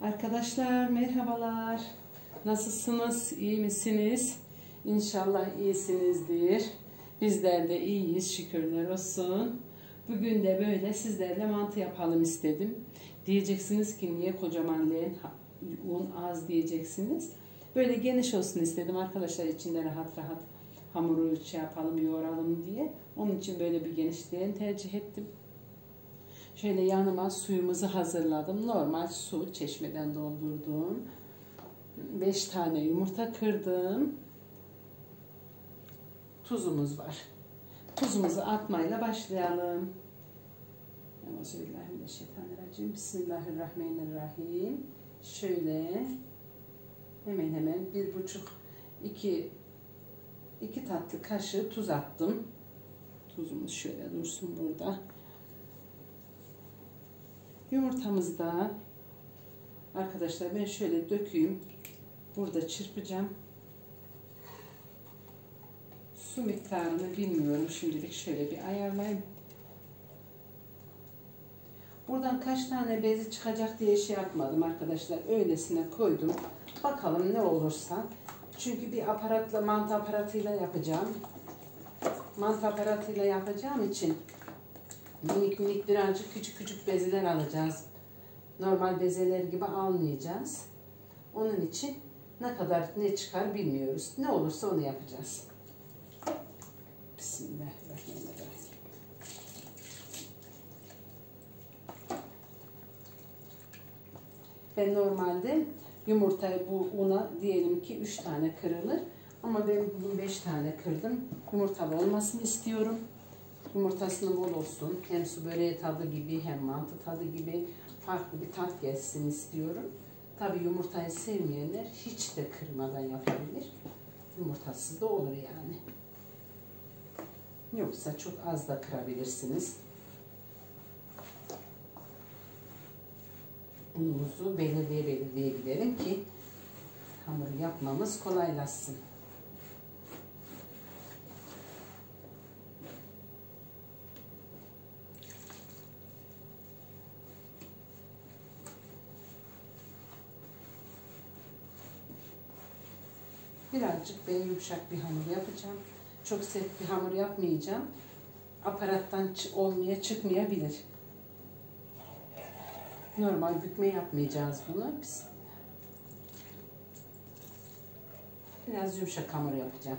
Arkadaşlar merhabalar. Nasılsınız? İyi misiniz? İnşallah iyisinizdir. Bizler de iyiyiz şükürler olsun. Bugün de böyle sizlerle mantı yapalım istedim. Diyeceksiniz ki niye kocaman leğen un az diyeceksiniz. Böyle geniş olsun istedim arkadaşlar içinde rahat rahat hamuru şey yapalım yoğuralım diye. Onun için böyle bir geniş leğen tercih ettim. Şöyle yanıma suyumuzu hazırladım. Normal su çeşmeden doldurdum. 5 tane yumurta kırdım. Tuzumuz var. Tuzumuzu atmayla başlayalım. Euzubillahimineşşeytanirracim. Bismillahirrahmanirrahim. Şöyle hemen hemen bir buçuk iki iki tatlı kaşığı tuz attım. Tuzumuz şöyle dursun burada. Yumurtamızı da arkadaşlar ben şöyle dökeyim. Burada çırpacağım. Su miktarını bilmiyorum. Şimdilik şöyle bir ayarlayayım. Buradan kaç tane bezi çıkacak diye şey yapmadım arkadaşlar. Öylesine koydum. Bakalım ne olursa. Çünkü bir aparatla, mantı aparatıyla yapacağım. Mantı aparatıyla yapacağım için minik minik birazcık küçük küçük bezeler alacağız. Normal bezeler gibi almayacağız. Onun için ne kadar ne çıkar bilmiyoruz. Ne olursa onu yapacağız. Bismillahirrahmanirrahim. Ben normalde yumurtayı bu una diyelim ki 3 tane kırılır. Ama ben bugün 5 tane kırdım. Yumurtalı olmasını istiyorum. Yumurtasını bol olsun. Hem su böreği tadı gibi hem mantı tadı gibi farklı bir tat gelsin istiyorum. Tabi yumurtayı sevmeyenler hiç de kırmadan yapabilir. Yumurtasız da olur yani. Yoksa çok az da kırabilirsiniz. Unumuzu belirleye belirleye gidelim ki hamuru yapmamız kolaylaşsın. Birazcık ben yumuşak bir hamur yapacağım. Çok sert bir hamur yapmayacağım. Aparattan olmaya çıkmayabilir. Normal bükme yapmayacağız bunu. Biz biraz yumuşak hamur yapacağım.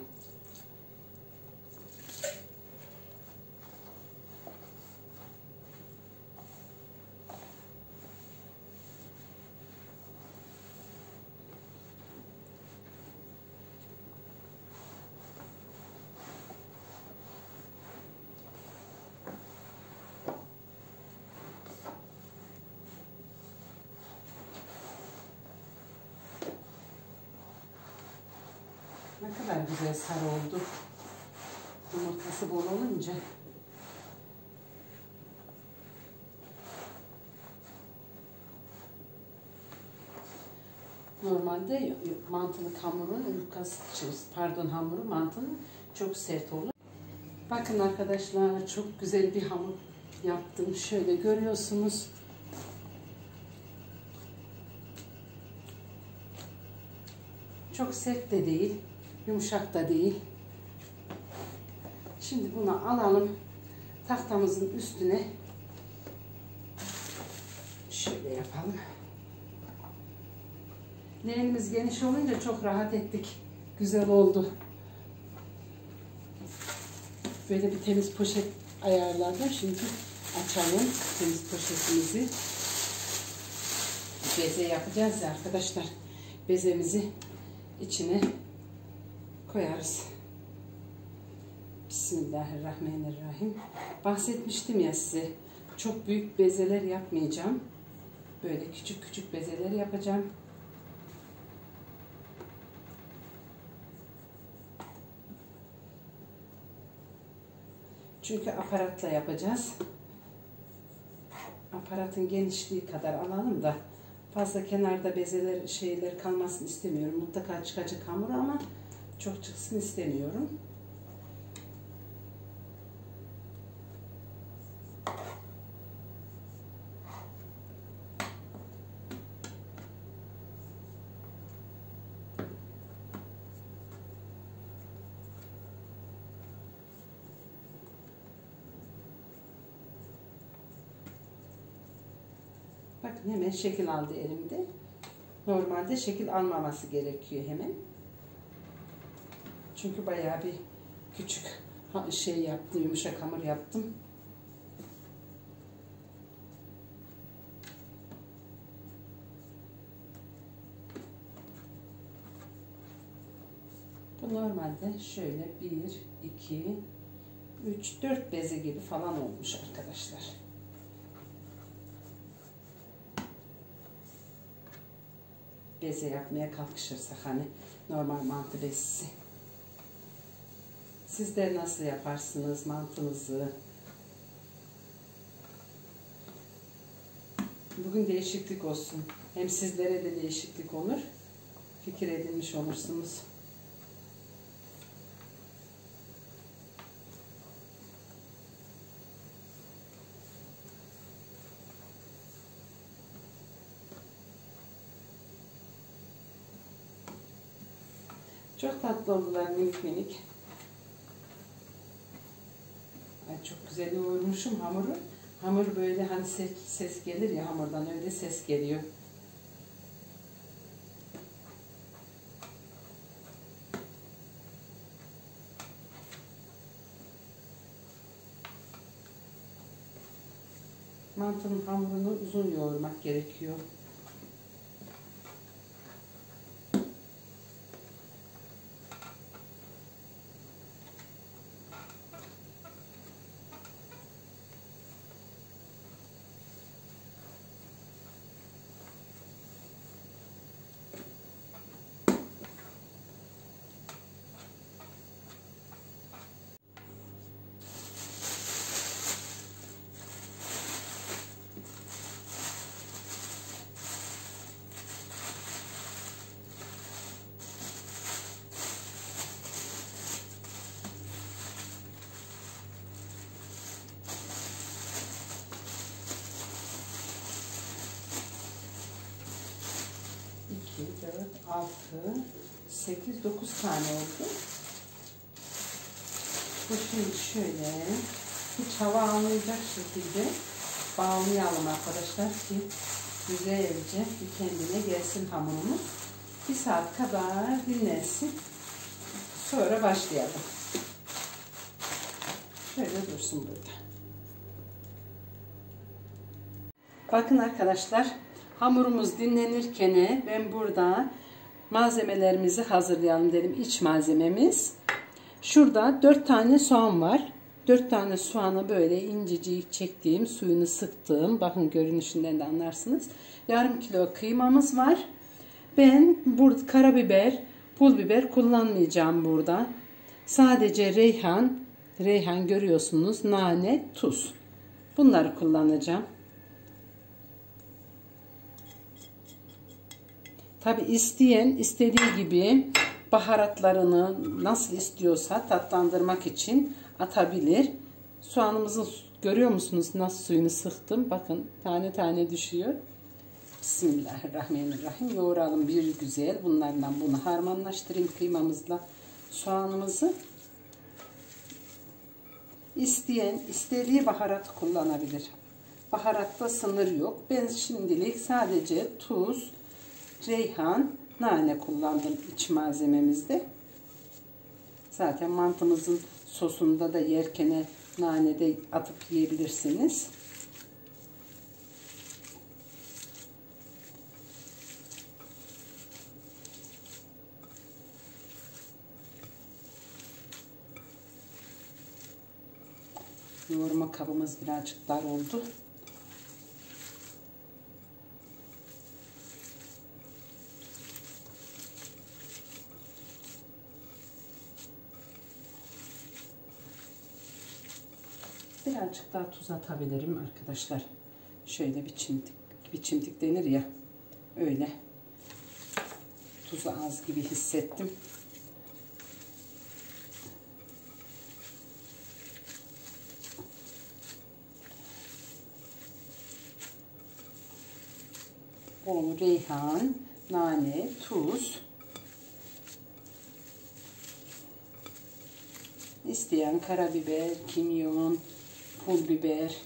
Ne kadar güzel sarı oldu. Yumurtası bol olunca. Normalde mantılı hamurun yufkası, pardon hamuru mantının çok sert olur. Bakın arkadaşlar çok güzel bir hamur yaptım. Şöyle görüyorsunuz. Çok sert de değil. Yumuşak da değil. Şimdi bunu alalım. Tahtamızın üstüne şöyle yapalım. Leğenimiz geniş olunca çok rahat ettik. Güzel oldu. Böyle bir temiz poşet ayarladım. Şimdi açalım temiz poşetimizi. Beze yapacağız ya arkadaşlar. Bezemizi içine koyarız. Bismillahirrahmanirrahim. Bahsetmiştim ya size. Çok büyük bezeler yapmayacağım. Böyle küçük küçük bezeler yapacağım. Çünkü aparatla yapacağız. Aparatın genişliği kadar alalım da fazla kenarda bezeler şeyler kalmasını istemiyorum. Mutlaka çıkacak hamur ama çok çıksın istemiyorum. Bakın hemen şekil aldı elimde. Normalde şekil almaması gerekiyor hemen. Çünkü bayağı bir küçük şey yaptım, yumuşak hamur yaptım. Bu normalde şöyle 1, 2, 3, 4 beze gibi falan olmuş arkadaşlar. Beze yapmaya kalkışırsak hani normal mantı bezisi. Sizler nasıl yaparsınız mantınızı? Bugün değişiklik olsun. Hem sizlere de değişiklik olur. Fikir edinmiş olursunuz. Çok tatlı oldular minik minik. Ay çok güzel yoğurmuşum hamuru. Hamur böyle hani ses, ses gelir ya hamurdan öyle ses geliyor. Mantının hamurunu uzun yoğurmak gerekiyor. İki, dört, altı, sekiz, dokuz tane oldu. Bu şimdi şöyle hiç hava almayacak şekilde bağlayalım arkadaşlar ki güzelce bir kendine gelsin hamurumuz. Bir saat kadar dinlensin. Sonra başlayalım. Şöyle dursun burada. Bakın arkadaşlar hamurumuz dinlenirken ben burada malzemelerimizi hazırlayalım dedim. İç malzememiz. Şurada 4 tane soğan var. 4 tane soğanı böyle incecik çektiğim, suyunu sıktığım. Bakın görünüşünden de anlarsınız. Yarım kilo kıymamız var. Ben burada karabiber, pul biber kullanmayacağım burada. Sadece reyhan, reyhan görüyorsunuz, nane, tuz. Bunları kullanacağım. Tabi isteyen istediği gibi baharatlarını nasıl istiyorsa tatlandırmak için atabilir. Soğanımızı görüyor musunuz nasıl suyunu sıktım. Bakın tane tane düşüyor. Bismillahirrahmanirrahim. Yoğuralım bir güzel. Bunlarla bunu harmanlaştırayım kıymamızla soğanımızı. İsteyen istediği baharat kullanabilir. Baharatta sınır yok. Ben şimdilik sadece tuz, reyhan, nane kullandım iç malzememizde. Zaten mantımızın sosunda da yerken nane de atıp yiyebilirsiniz. Yoğurma kabımız birazcık dar oldu. Birazcık daha tuz atabilirim arkadaşlar. Şöyle bir çimdik, bir çimdik denir ya. Öyle. Tuzu az gibi hissettim. Bol reyhan, nane, tuz. İsteyen karabiber, kimyon, pul biber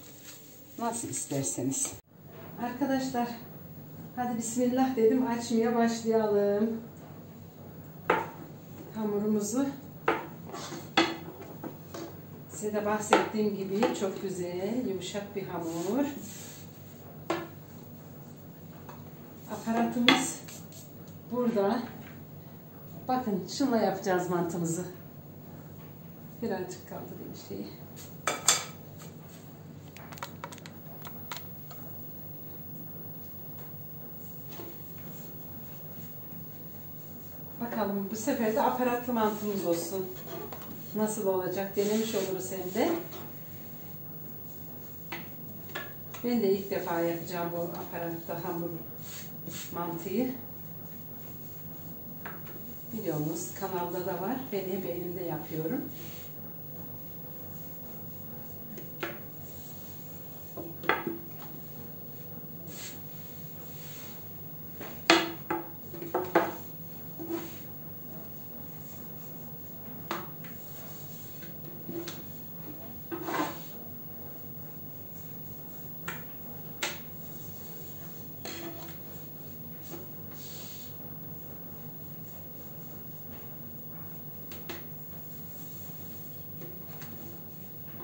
nasıl isterseniz. Arkadaşlar hadi bismillah dedim açmaya başlayalım. Hamurumuzu size de bahsettiğim gibi çok güzel yumuşak bir hamur. Aparatımız burada. Bakın şunla yapacağız mantımızı. Birazcık kaldırayım şeyi. Bakalım bu sefer de aparatlı mantımız olsun. Nasıl olacak denemiş oluruz hem de. Ben de ilk defa yapacağım bu aparatta hamur mantıyı. Biliyorsunuz kanalda da var. Ben hep elimde yapıyorum.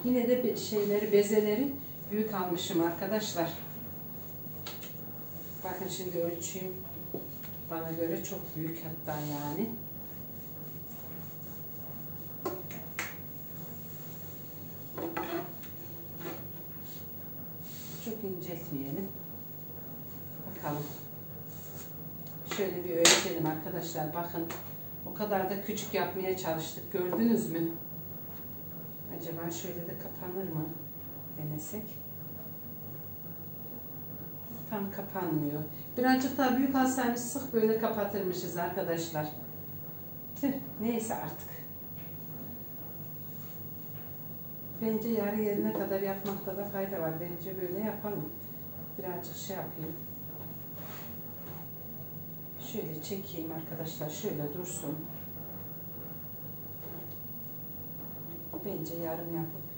Yine de şeyleri, bezeleri büyük almışım arkadaşlar. Bakın şimdi ölçeyim. Bana göre çok büyük hatta yani. Çok inceltmeyelim. Bakalım. Şöyle bir ölçelim arkadaşlar. Bakın o kadar da küçük yapmaya çalıştık. Gördünüz mü? Acaba şöyle de kapanır mı? Denesek. Tam kapanmıyor. Birazcık daha büyük alsaymış sık böyle kapatırmışız arkadaşlar. Tüh, neyse artık. Bence yarı yerine kadar yapmakta da fayda var. Bence böyle yapalım. Birazcık şey yapayım. Şöyle çekeyim arkadaşlar. Şöyle dursun. Bence yarım yapıp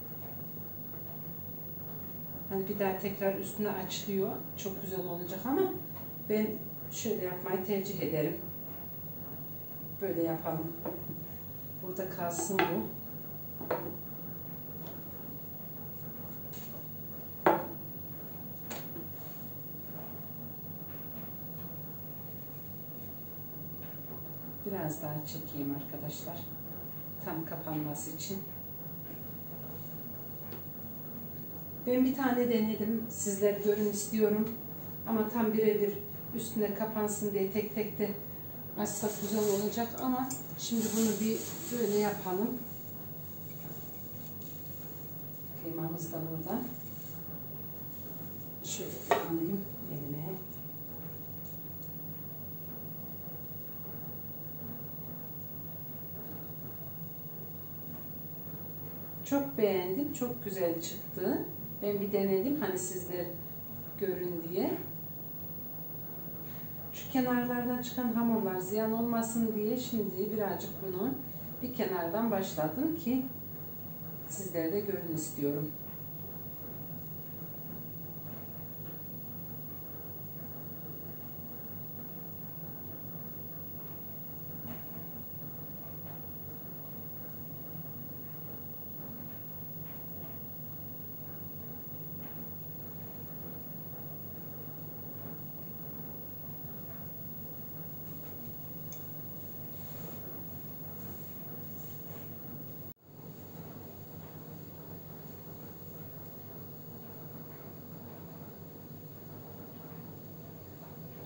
hani bir daha tekrar üstüne açılıyor. Çok güzel olacak ama ben şöyle yapmayı tercih ederim. Böyle yapalım. Burada kalsın bu. Biraz daha çekeyim arkadaşlar. Tam kapanması için. Ben bir tane denedim. Sizler görün istiyorum. Ama tam birebir üstüne kapansın diye tek tek de açsak güzel olacak ama şimdi bunu bir böyle yapalım. Kıymamız da burada. Şöyle alayım elime. Çok beğendim. Çok güzel çıktı. Ben bir denedim hani sizler görün diye. Şu kenarlardan çıkan hamurlar ziyan olmasın diye şimdi birazcık bunu bir kenardan başladım ki sizler de görün istiyorum.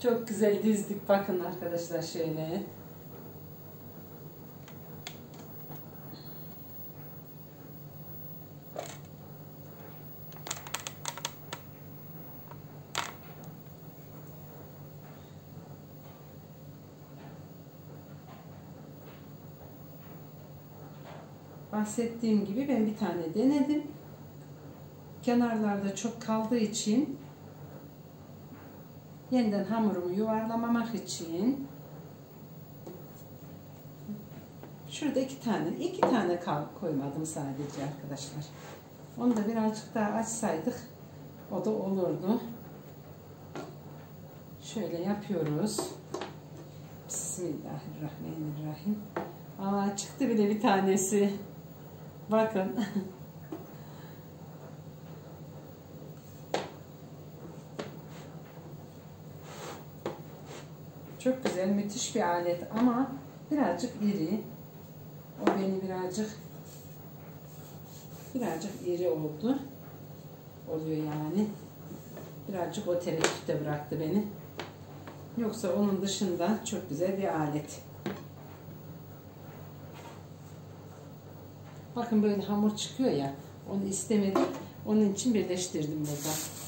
Çok güzel dizdik. Bakın arkadaşlar şöyle. Bahsettiğim gibi ben bir tane denedim. Kenarlarda çok kaldığı için yeniden hamurumu yuvarlamamak için şurada iki tane iki tane kal koymadım sadece arkadaşlar. Onu da birazcık daha açsaydık o da olurdu. Şöyle yapıyoruz. Bismillahirrahmanirrahim. Aa çıktı bile bir tanesi. Bakın. Çok güzel, müthiş bir alet ama birazcık iri. O beni birazcık birazcık iri oldu. Oluyor yani. Birazcık o tereddütte bıraktı beni. Yoksa onun dışında çok güzel bir alet. Bakın böyle hamur çıkıyor ya. Onu istemedim. Onun için birleştirdim burada.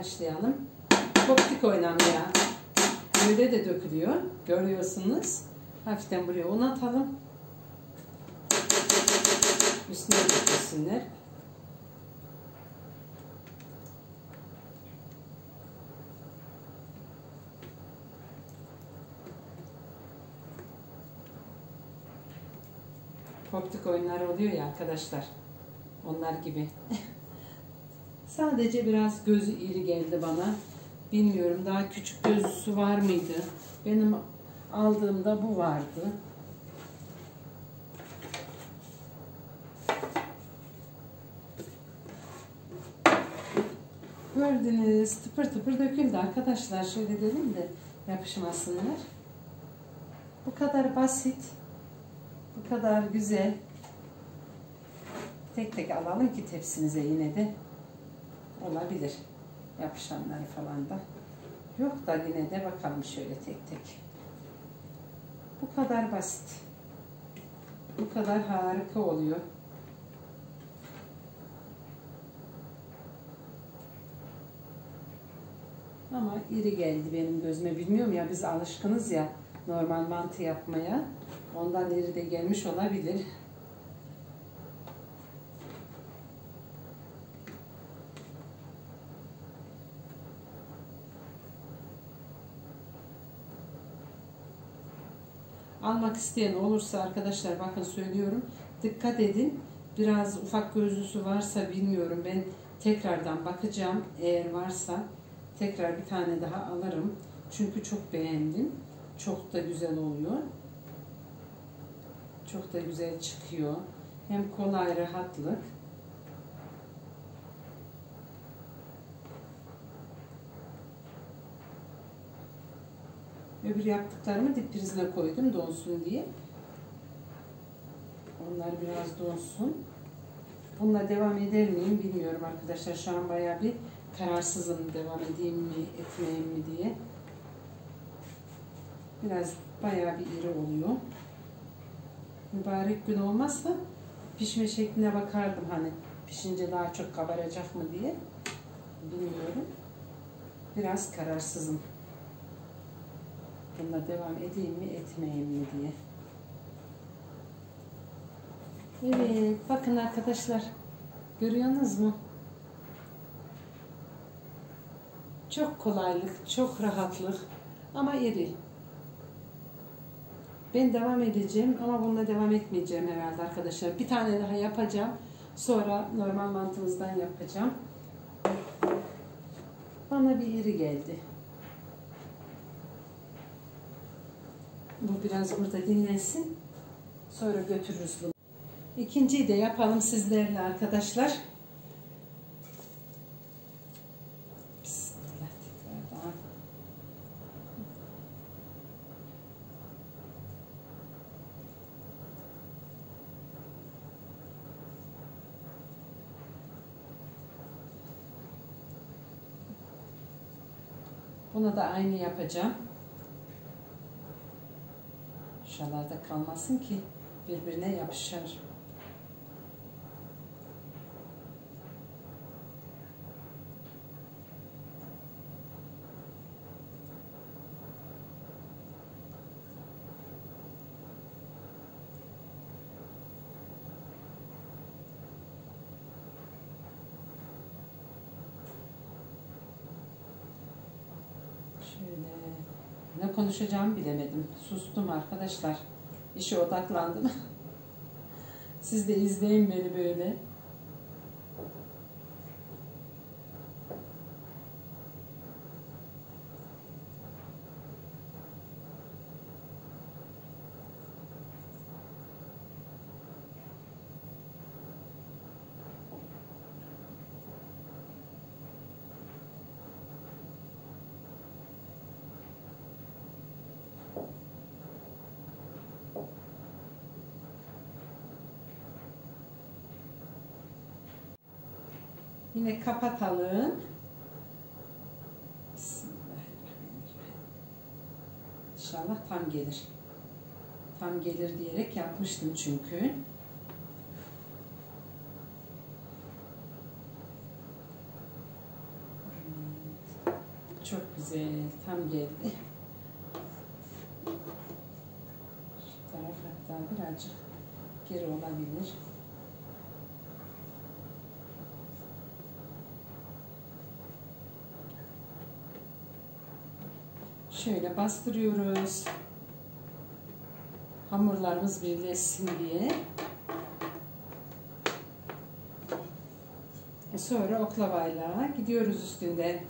Başlayalım. Koptik oynamaya. Böyle de dökülüyor. Görüyorsunuz. Hafiften buraya un atalım. Üstüne dökülsünler. Koptik oyunlar oluyor ya arkadaşlar. Onlar gibi. Sadece biraz gözü iri geldi bana. Bilmiyorum daha küçük gözüsü var mıydı? Benim aldığımda bu vardı. Gördünüz tıpır tıpır döküldü arkadaşlar. Şöyle dedim de yapışmasınlar. Bu kadar basit. Bu kadar güzel. Tek tek alalım ki tepsinize yine de olabilir. Yapışanları falan da. Yok da yine de bakalım şöyle tek tek. Bu kadar basit. Bu kadar harika oluyor. Ama iri geldi benim gözüme. Bilmiyorum ya biz alışkınız ya normal mantı yapmaya. Ondan iri de gelmiş olabilir. Almak isteyen olursa arkadaşlar bakın söylüyorum dikkat edin. Biraz ufak gözlüsü varsa bilmiyorum. Ben tekrardan bakacağım. Eğer varsa tekrar bir tane daha alırım. Çünkü çok beğendim. Çok da güzel oluyor. Çok da güzel çıkıyor. Hem kolay rahatlık Öbür yaptıklarımı dip prizine koydum donsun diye. Onlar biraz donsun. Bununla devam eder miyim bilmiyorum arkadaşlar. Şu an bayağı bir kararsızım devam edeyim mi etmeyeyim mi diye. Biraz bayağı bir iri oluyor. Mübarek gün olmazsa pişme şekline bakardım hani pişince daha çok kabaracak mı diye. Bilmiyorum. Biraz kararsızım bununla devam edeyim mi etmeyeyim mi diye. Evet bakın arkadaşlar görüyorsunuz mu? Çok kolaylık, çok rahatlık ama iri. Ben devam edeceğim ama bununla devam etmeyeceğim herhalde arkadaşlar. Bir tane daha yapacağım. Sonra normal mantımızdan yapacağım. Bana bir iri geldi. Bu biraz burada dinlensin. Sonra götürürüz bunu. İkinciyi de yapalım sizlerle arkadaşlar. Buna da aynı yapacağım aşağılarda kalmasın ki birbirine yapışar. Şöyle ne konuşacağımı bilemedim. Sustum arkadaşlar. İşe odaklandım. Siz de izleyin beni böyle. Yine kapatalım. İnşallah tam gelir. Tam gelir diyerek yapmıştım çünkü. Çok güzel. Tam geldi. Şu taraf hatta birazcık geri olabilir. Şöyle bastırıyoruz. Hamurlarımız birleşsin diye. Sonra oklavayla gidiyoruz üstünde.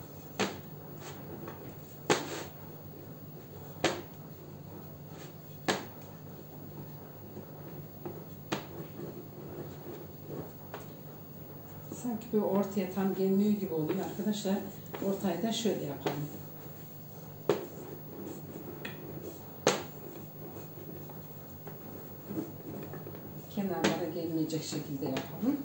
Sanki böyle ortaya tam gelmiyor gibi oluyor arkadaşlar. Ortayı da şöyle yapalım. Kenarlara gelmeyecek şekilde yapalım.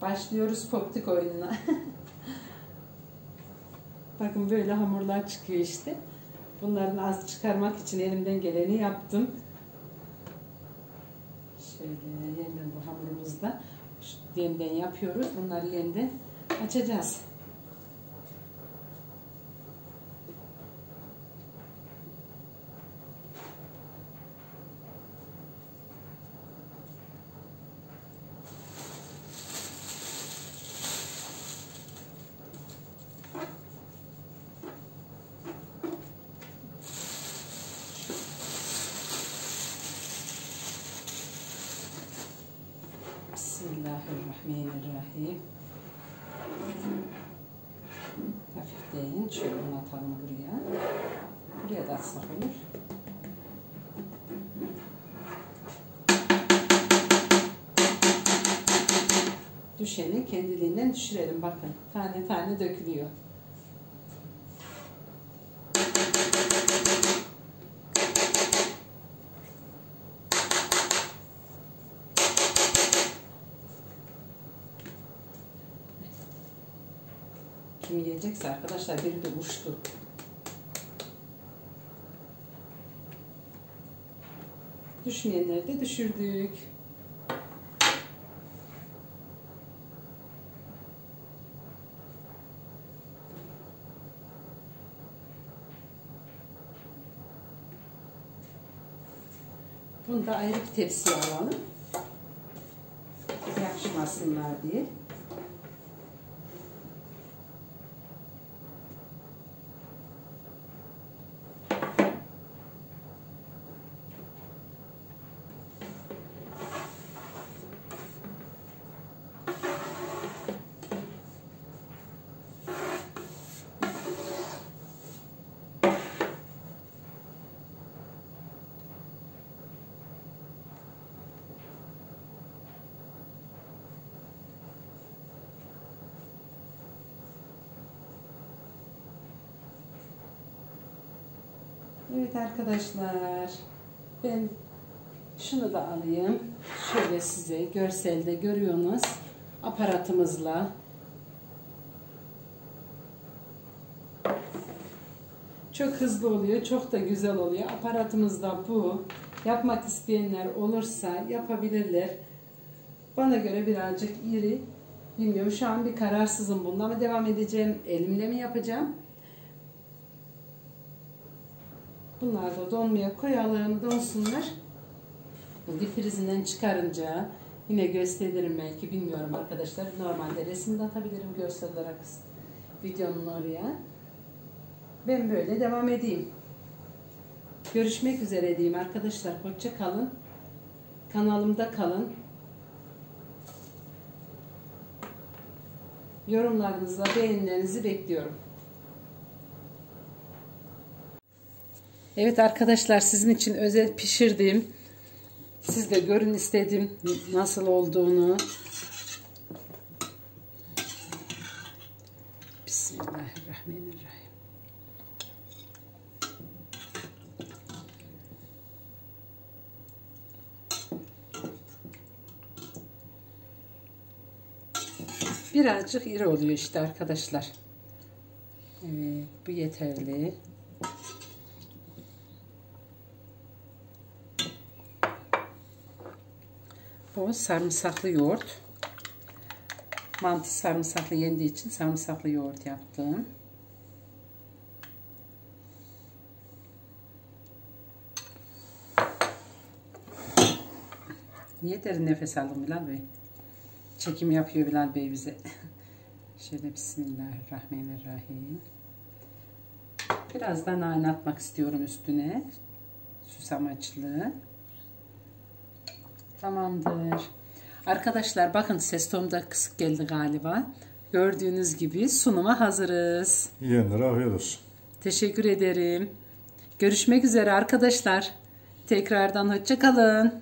Başlıyoruz poptik oyununa. Bakın böyle hamurlar çıkıyor işte. Bunların az çıkarmak için elimden geleni yaptım. Şöyle yeniden bu hamurumuzda yeniden yapıyoruz. Bunları yeniden açacağız. Kendiliğinden düşürelim. Bakın tane tane dökülüyor. Kim yiyecekse arkadaşlar biri de uçtu. Düşmeyenleri de düşürdük. Bunu da ayrı bir tepsiye alalım. Yapışmasınlar diye. Evet arkadaşlar. Ben şunu da alayım. Şöyle size görselde görüyorsunuz. Aparatımızla. Çok hızlı oluyor. Çok da güzel oluyor. Aparatımız da bu. Yapmak isteyenler olursa yapabilirler. Bana göre birazcık iri. Bilmiyorum. Şu an bir kararsızım bunda ama devam edeceğim. Elimle mi yapacağım? Bunları da donmaya koyalım. Donsunlar. Difrizinden çıkarınca yine gösteririm belki bilmiyorum arkadaşlar. Normalde resim de atabilirim görsel olarak videonun oraya. Ben böyle devam edeyim. Görüşmek üzere diyeyim arkadaşlar. Hoşça kalın. Kanalımda kalın. Yorumlarınızla beğenilerinizi bekliyorum. Evet arkadaşlar sizin için özel pişirdim. Siz de görün istedim nasıl olduğunu. Bismillahirrahmanirrahim. Birazcık iri oluyor işte arkadaşlar. Evet bu yeterli. Bu sarımsaklı yoğurt. Mantı sarımsaklı yendiği için sarımsaklı yoğurt yaptım. Niye derin nefes aldım Bilal Bey? Çekim yapıyor Bilal Bey bize. Şöyle Bismillahirrahmanirrahim. Biraz da nane atmak istiyorum üstüne. Süs amaçlı. Tamamdır. Arkadaşlar bakın ses tonu da kısık geldi galiba. Gördüğünüz gibi sunuma hazırız. Yiyenlere afiyet olsun. Teşekkür ederim. Görüşmek üzere arkadaşlar. Tekrardan hoşça kalın.